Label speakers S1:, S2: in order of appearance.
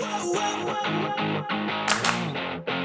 S1: Whoa, whoa, whoa.